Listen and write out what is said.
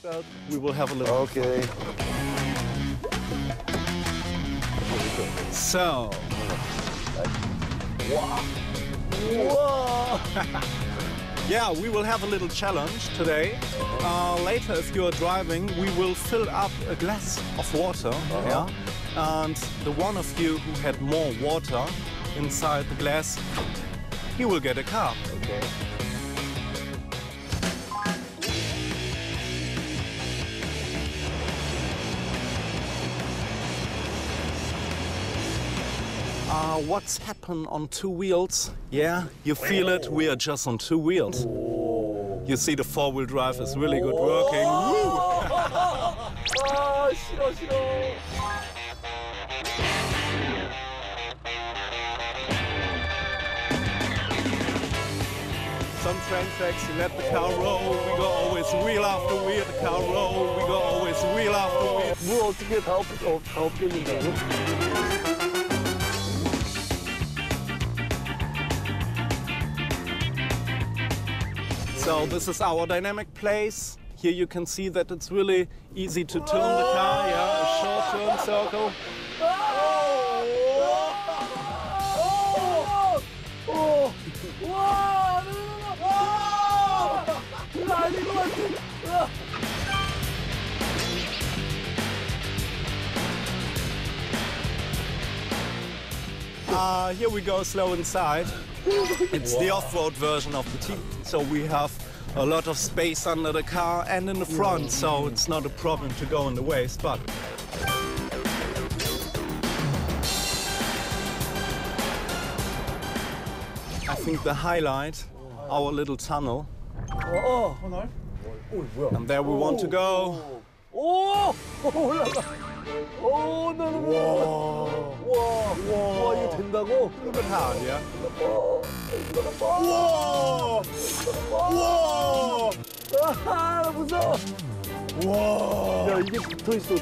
seatbelt. We will have a little. Okay. So. Whoa. yeah, we will have a little challenge today. Uh, later, if you are driving, we will fill up a glass of water. Yeah. And the one of you who had more water inside the glass, he will get a car. Okay. Uh, what's happened on two wheels? Yeah, you feel it. We are just on two wheels. You see, the four-wheel drive is really good working. Some tracks, you let the car roll, we go always wheel after wheel, the car roll, we go always wheel after wheel. Help, help. So this is our dynamic place. Here you can see that it's really easy to turn the car. Yeah, a short turn circle. 와! Uh, here we go slow inside. it's wow. the off-road version of the T. so we have a lot of space under the car and in the front, mm. so it's not a problem to go in the waist, but... I think the highlight, our little tunnel. Oh, oh no. And there we want to go. Oh! Oh, no, no, no. Whoa. Whoa. Whoa. 모른다고? 그런 거다 아니야. 우와! 우와! 아, 무서워! 우와! 야, 이게 붙어 있어.